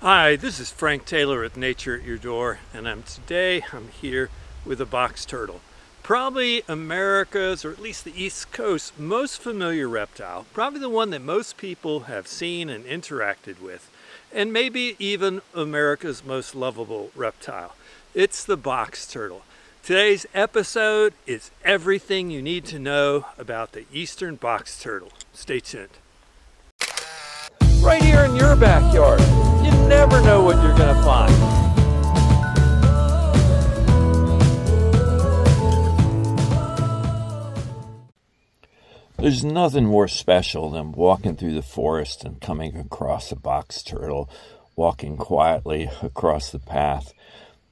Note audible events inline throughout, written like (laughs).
Hi, this is Frank Taylor with Nature at Your Door, and I'm today I'm here with a box turtle. Probably America's, or at least the East Coast, most familiar reptile. Probably the one that most people have seen and interacted with, and maybe even America's most lovable reptile. It's the box turtle. Today's episode is everything you need to know about the eastern box turtle. Stay tuned. Right here in your backyard never know what you're going to find. There's nothing more special than walking through the forest and coming across a box turtle, walking quietly across the path.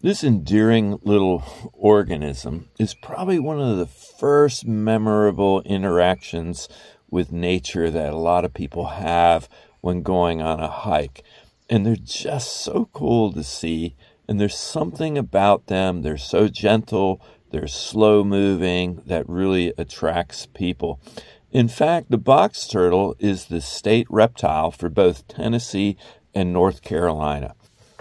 This endearing little organism is probably one of the first memorable interactions with nature that a lot of people have when going on a hike and they're just so cool to see. And there's something about them. They're so gentle, they're slow moving that really attracts people. In fact, the box turtle is the state reptile for both Tennessee and North Carolina.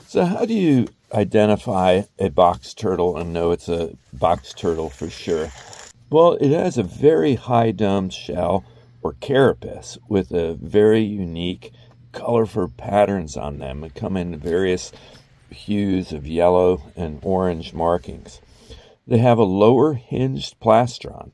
So, how do you identify a box turtle and know it's a box turtle for sure? Well, it has a very high domed shell or carapace with a very unique colorful patterns on them and come in various hues of yellow and orange markings. They have a lower hinged plastron,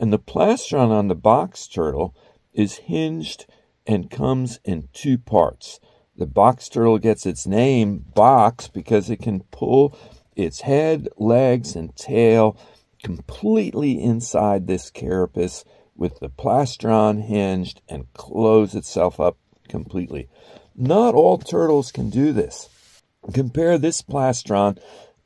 and the plastron on the box turtle is hinged and comes in two parts. The box turtle gets its name box because it can pull its head, legs, and tail completely inside this carapace with the plastron hinged and close itself up completely. Not all turtles can do this. Compare this plastron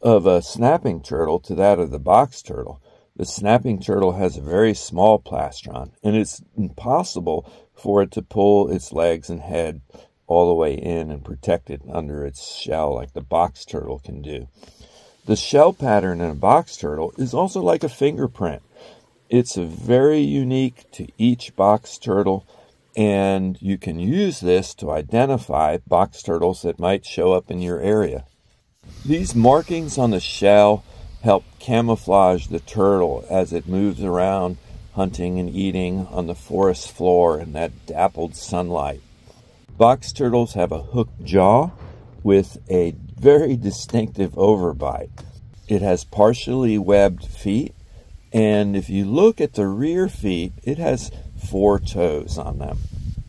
of a snapping turtle to that of the box turtle. The snapping turtle has a very small plastron, and it's impossible for it to pull its legs and head all the way in and protect it under its shell like the box turtle can do. The shell pattern in a box turtle is also like a fingerprint. It's very unique to each box turtle and you can use this to identify box turtles that might show up in your area. These markings on the shell help camouflage the turtle as it moves around hunting and eating on the forest floor in that dappled sunlight. Box turtles have a hooked jaw with a very distinctive overbite. It has partially webbed feet, and if you look at the rear feet, it has four toes on them.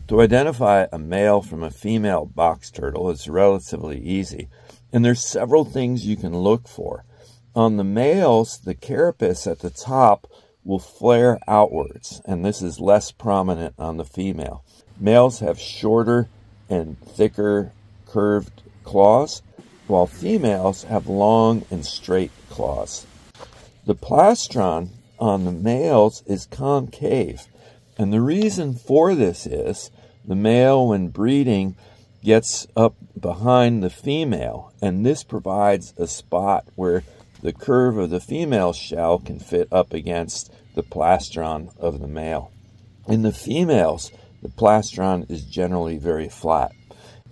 To identify a male from a female box turtle is relatively easy, and there's several things you can look for. On the males, the carapace at the top will flare outwards, and this is less prominent on the female. Males have shorter and thicker curved claws, while females have long and straight claws. The plastron on the males is concave, and the reason for this is the male, when breeding, gets up behind the female, and this provides a spot where the curve of the female shell can fit up against the plastron of the male. In the females, the plastron is generally very flat.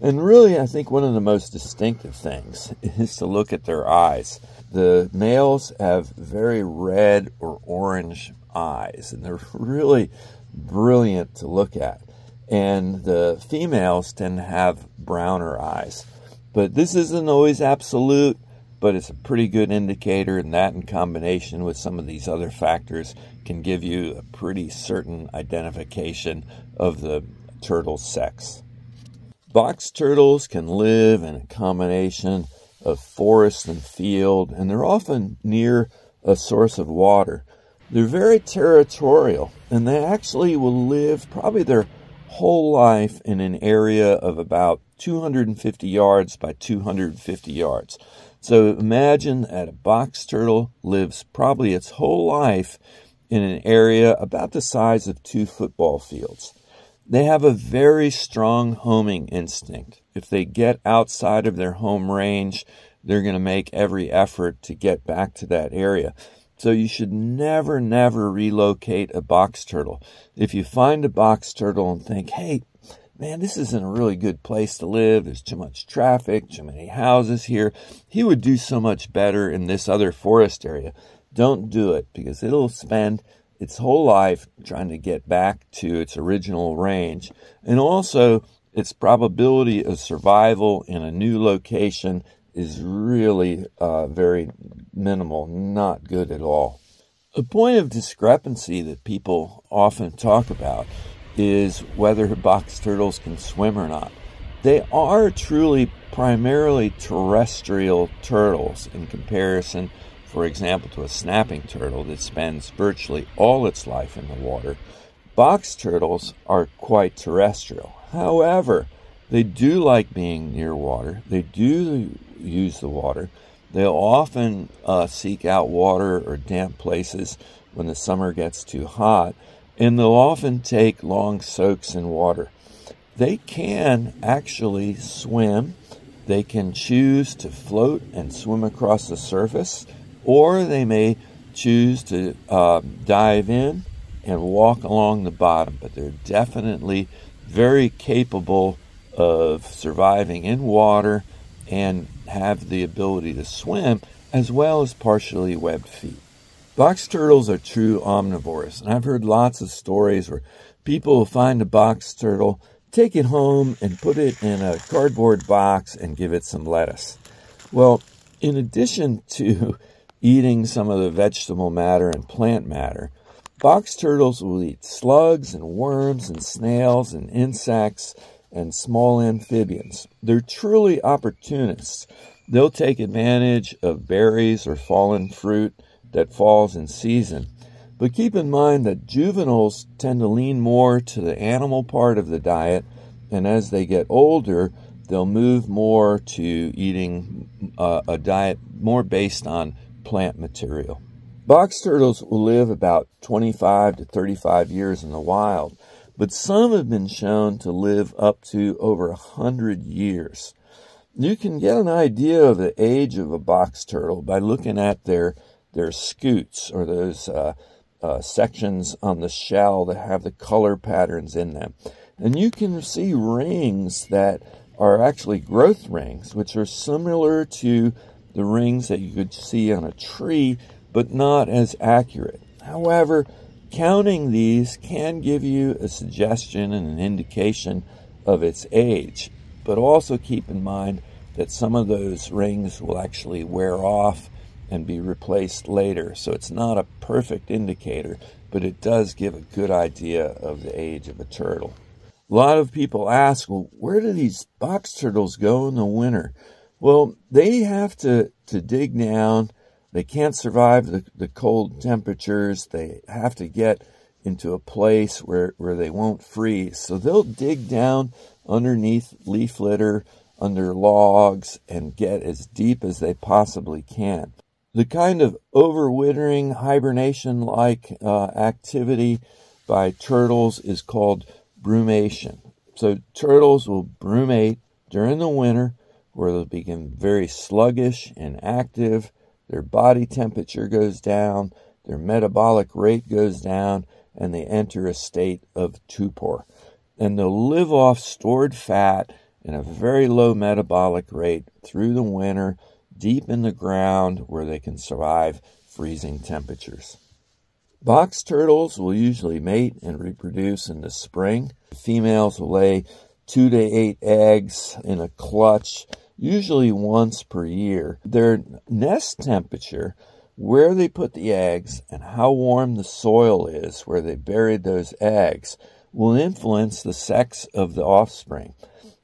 And really, I think one of the most distinctive things (laughs) is to look at their eyes. The males have very red or orange eyes, and they're (laughs) really brilliant to look at. And the females tend to have browner eyes. But this isn't always absolute, but it's a pretty good indicator, and that in combination with some of these other factors can give you a pretty certain identification of the turtle's sex. Box turtles can live in a combination of forest and field, and they're often near a source of water. They're very territorial, and they actually will live probably their whole life in an area of about 250 yards by 250 yards. So imagine that a box turtle lives probably its whole life in an area about the size of two football fields. They have a very strong homing instinct. If they get outside of their home range, they're going to make every effort to get back to that area. So you should never, never relocate a box turtle. If you find a box turtle and think, hey, man, this isn't a really good place to live. There's too much traffic, too many houses here. He would do so much better in this other forest area. Don't do it because it'll spend its whole life trying to get back to its original range. And also, its probability of survival in a new location is really uh, very minimal, not good at all. A point of discrepancy that people often talk about is whether box turtles can swim or not. They are truly primarily terrestrial turtles in comparison, for example, to a snapping turtle that spends virtually all its life in the water. Box turtles are quite terrestrial. However, they do like being near water. They do use the water. They'll often uh, seek out water or damp places when the summer gets too hot, and they'll often take long soaks in water. They can actually swim. They can choose to float and swim across the surface, or they may choose to uh, dive in and walk along the bottom. But they're definitely very capable of surviving in water and have the ability to swim as well as partially webbed feet. Box turtles are true omnivores, and I've heard lots of stories where people find a box turtle, take it home, and put it in a cardboard box and give it some lettuce. Well, in addition (laughs) to eating some of the vegetable matter and plant matter, box turtles will eat slugs and worms and snails and insects and small amphibians. They're truly opportunists. They'll take advantage of berries or fallen fruit that falls in season. But keep in mind that juveniles tend to lean more to the animal part of the diet, and as they get older, they'll move more to eating uh, a diet more based on plant material. Box turtles will live about 25 to 35 years in the wild, but some have been shown to live up to over a hundred years. You can get an idea of the age of a box turtle by looking at their their scutes or those uh, uh, sections on the shell that have the color patterns in them, and you can see rings that are actually growth rings, which are similar to the rings that you could see on a tree, but not as accurate. However, Counting these can give you a suggestion and an indication of its age, but also keep in mind that some of those rings will actually wear off and be replaced later. So it's not a perfect indicator, but it does give a good idea of the age of a turtle. A lot of people ask, well, where do these box turtles go in the winter? Well, they have to, to dig down they can't survive the, the cold temperatures. They have to get into a place where, where they won't freeze. So they'll dig down underneath leaf litter, under logs, and get as deep as they possibly can. The kind of overwintering hibernation like uh, activity by turtles is called brumation. So turtles will brumate during the winter where they'll become very sluggish and active their body temperature goes down, their metabolic rate goes down, and they enter a state of torpor. And they'll live off stored fat in a very low metabolic rate through the winter, deep in the ground where they can survive freezing temperatures. Box turtles will usually mate and reproduce in the spring. Females will lay two to eight eggs in a clutch usually once per year. Their nest temperature, where they put the eggs, and how warm the soil is where they buried those eggs will influence the sex of the offspring.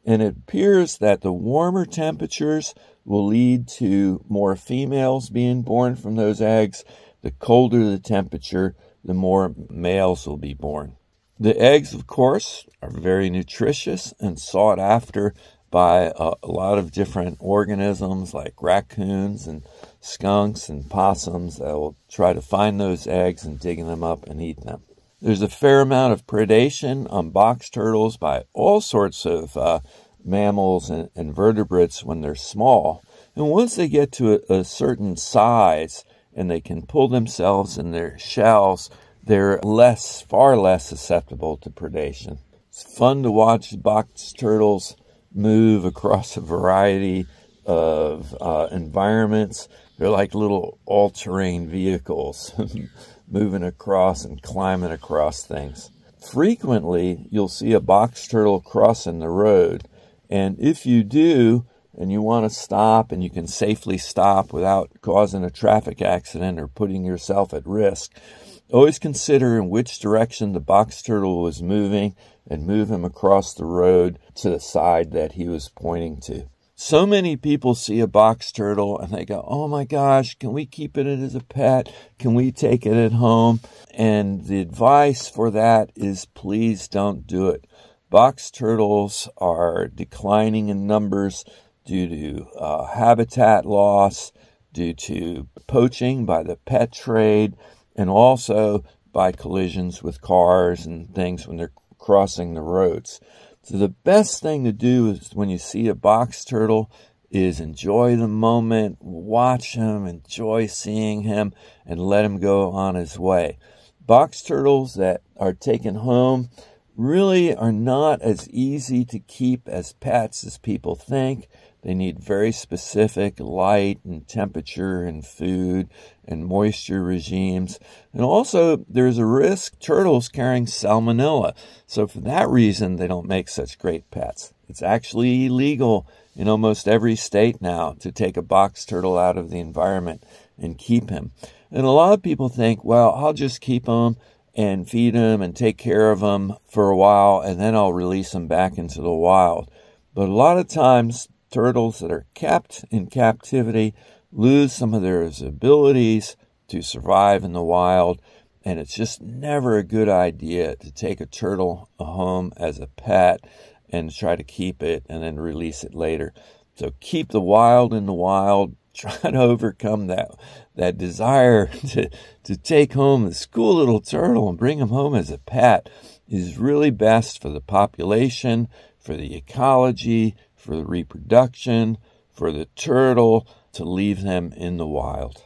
And it appears that the warmer temperatures will lead to more females being born from those eggs. The colder the temperature, the more males will be born. The eggs, of course, are very nutritious and sought after by a, a, lot of different organisms like raccoons and skunks and possums that will try to find those eggs and dig them up and eat them. There's a fair amount of predation on box turtles by all sorts of uh, mammals and, and, vertebrates when they're small. And once they get to a, a certain size and they can pull themselves in their shells, they're less, far less susceptible to predation. It's fun to watch box turtles move across a variety of uh, environments. They're like little all terrain vehicles (laughs) moving across and climbing across things. Frequently, you'll see a box turtle crossing the road, and if you do, and you want to stop and you can safely stop without causing a traffic accident or putting yourself at risk, always consider in which direction the box turtle was moving and move him across the road to the side that he was pointing to. So many people see a box turtle and they go, Oh my gosh, can we keep it as a pet? Can we take it at home? And the advice for that is please don't do it. Box turtles are declining in numbers due to uh, habitat loss, due to poaching by the pet trade, and also by collisions with cars and things when they're crossing the roads. So the best thing to do is when you see a box turtle is enjoy the moment, watch him, enjoy seeing him, and let him go on his way. Box turtles that are taken home really are not as easy to keep as pets as people think. They need very specific light and temperature and food and moisture regimes. And also, there's a risk turtles carrying salmonella. So, for that reason, they don't make such great pets. It's actually illegal in almost every state now to take a box turtle out of the environment and keep him. And a lot of people think, well, I'll just keep him and feed him and take care of him for a while and then I'll release him back into the wild. But a lot of times, turtles that are kept in captivity lose some of their abilities to survive in the wild. And it's just never a good idea to take a turtle home as a pet and try to keep it and then release it later. So keep the wild in the wild. (laughs) Try to overcome that that desire (laughs) to to take home this cool little turtle and bring him home as a pet is really best for the population, for the ecology, for the reproduction, for the turtle to leave them in the wild.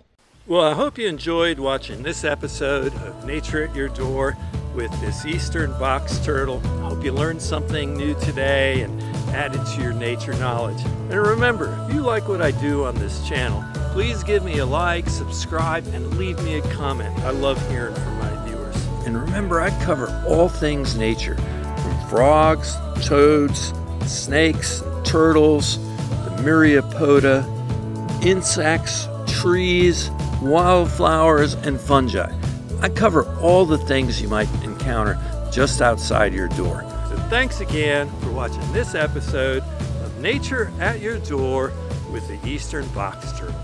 Well, I hope you enjoyed watching this episode of Nature at Your Door with this eastern box turtle. I hope you learned something new today and added to your nature knowledge. And remember, if you like what I do on this channel, please give me a like, subscribe, and leave me a comment. I love hearing from my viewers. And remember, I cover all things nature, from frogs, toads, snakes, turtles, the myriapoda, insects, trees, wildflowers, and fungi. I cover all the things you might encounter just outside your door. So thanks again for watching this episode of Nature at Your Door with the Eastern Box Turtle.